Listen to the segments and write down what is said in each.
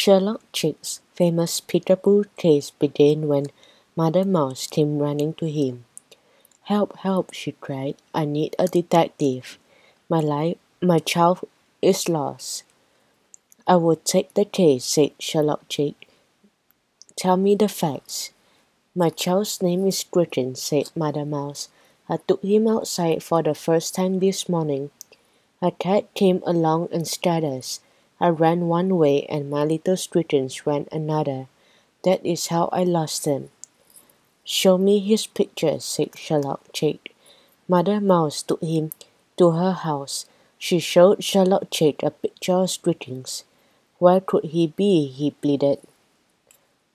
Sherlock Chick's famous peekaboo chase began when Mother Mouse came running to him. Help, help, she cried. I need a detective. My life, my child is lost. I will take the case, said Sherlock Chick. Tell me the facts. My child's name is Gretchen, said Mother Mouse. I took him outside for the first time this morning. A cat came along and scared us. I ran one way and my little students ran another. That is how I lost him. Show me his picture, said Sherlock Chick. Mother Mouse took him to her house. She showed Sherlock Chick a picture of Greetings. Where could he be? he pleaded.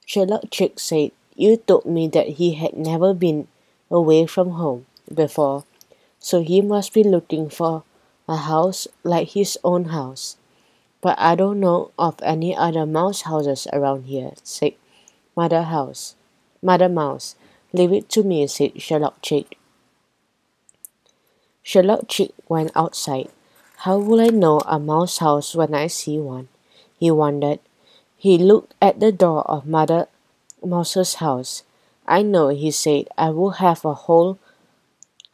Sherlock Chick said, You told me that he had never been away from home before, so he must be looking for a house like his own house. But I don't know of any other mouse houses around here, said Mother House. Mother Mouse, leave it to me, said Sherlock Chick. Sherlock Chick went outside. How will I know a mouse house when I see one? He wondered. He looked at the door of Mother Mouse's house. I know, he said, I will have a hole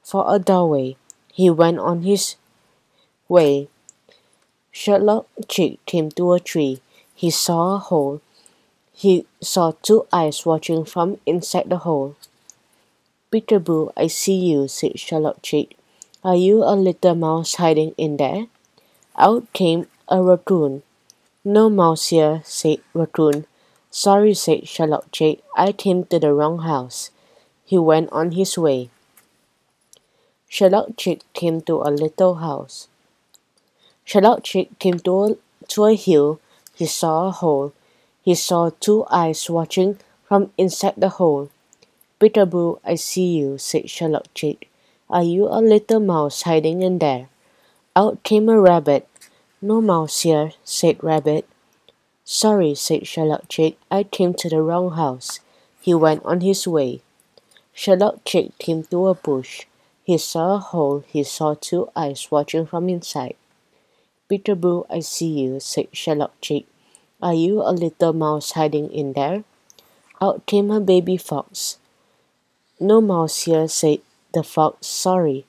for a doorway. He went on his way. Sherlock Chick him to a tree. He saw a hole. He saw two eyes watching from inside the hole. Peekaboo, I see you, said Sherlock Chick. Are you a little mouse hiding in there? Out came a raccoon. No mouse here, said Raccoon. Sorry, said Sherlock Chick. I came to the wrong house. He went on his way. Sherlock Chick came to a little house. Sherlock Chick came to a, to a hill. He saw a hole. He saw two eyes watching from inside the hole. Peekaboo, I see you, said Sherlock Chick. Are you a little mouse hiding in there? Out came a rabbit. No mouse here, said Rabbit. Sorry, said Sherlock Chick. I came to the wrong house. He went on his way. Sherlock Chick came to a bush. He saw a hole. He saw two eyes watching from inside. Peekaboo, I see you, said Sherlock Chick. Are you a little mouse hiding in there? Out came a baby fox. No mouse here, said the fox. Sorry,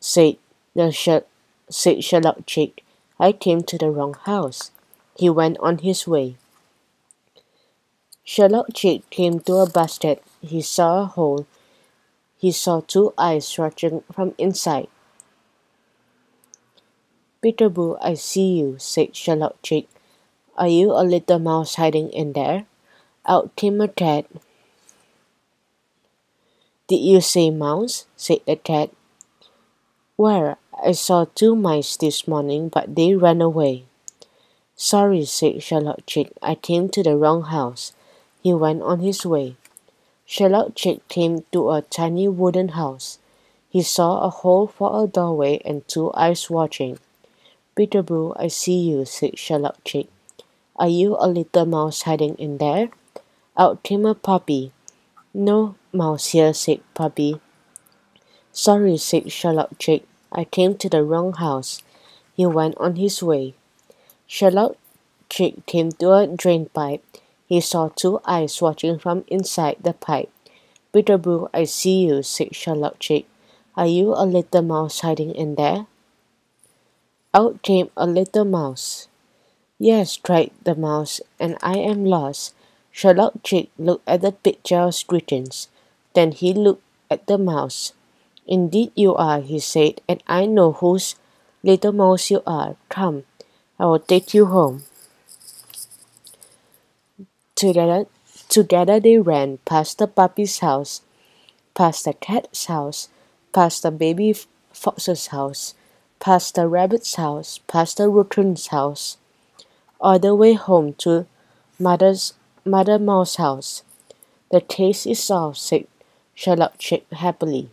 said the sh- said Sherlock Chick. I came to the wrong house. He went on his way. Sherlock Chick came to a basket. He saw a hole. He saw two eyes watching from inside. Peekaboo, I see you, said Sherlock Chick. Are you a little mouse hiding in there? Out came a cat. Did you say mouse? said the cat. Where? I saw two mice this morning, but they ran away. Sorry, said Sherlock Chick. I came to the wrong house. He went on his way. Sherlock Chick came to a tiny wooden house. He saw a hole for a doorway and two eyes watching. Peekaboo, I see you, said Sherlock Chick. Are you a little mouse hiding in there? Out came a puppy. No mouse here, said Puppy. Sorry, said Sherlock Chick. I came to the wrong house. He went on his way. Sherlock Chick came to a drain pipe. He saw two eyes watching from inside the pipe. Peekaboo, I see you, said Sherlock Chick. Are you a little mouse hiding in there? Out came a little mouse. Yes, cried the mouse, and I am lost. Sherlock Chick looked at the picture of. Then he looked at the mouse. Indeed you are, he said, and I know whose little mouse you are. Come, I will take you home. Together, together they ran past the puppy's house, past the cat's house, past the baby fox's house, past the rabbit's house, past the raccoon's house, all the way home to Mother's Mother Mouse house. The case is solved, said Sherlock Chick happily.